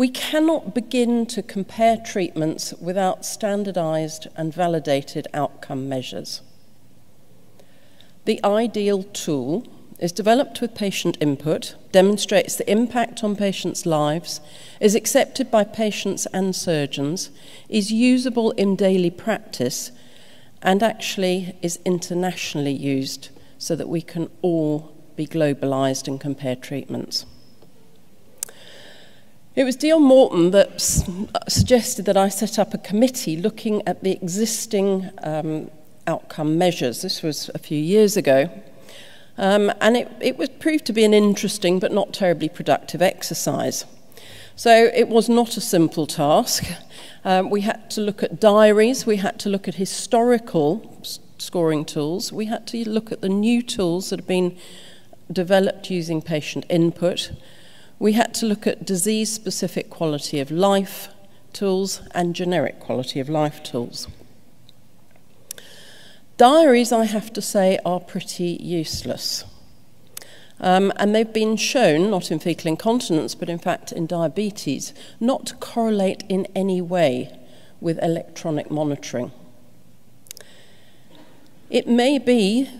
We cannot begin to compare treatments without standardized and validated outcome measures. The ideal tool is developed with patient input, demonstrates the impact on patients' lives, is accepted by patients and surgeons, is usable in daily practice, and actually is internationally used so that we can all be globalized and compare treatments. It was Dion Morton that suggested that I set up a committee looking at the existing um, outcome measures. This was a few years ago. Um, and it, it was proved to be an interesting but not terribly productive exercise. So it was not a simple task. Um, we had to look at diaries, we had to look at historical scoring tools, we had to look at the new tools that have been developed using patient input. We had to look at disease specific quality of life tools and generic quality of life tools. Diaries, I have to say, are pretty useless. Um, and they've been shown, not in fecal incontinence, but in fact in diabetes, not to correlate in any way with electronic monitoring. It may be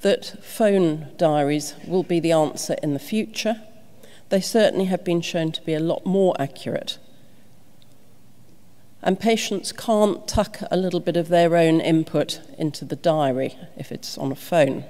that phone diaries will be the answer in the future. They certainly have been shown to be a lot more accurate and patients can't tuck a little bit of their own input into the diary if it's on a phone.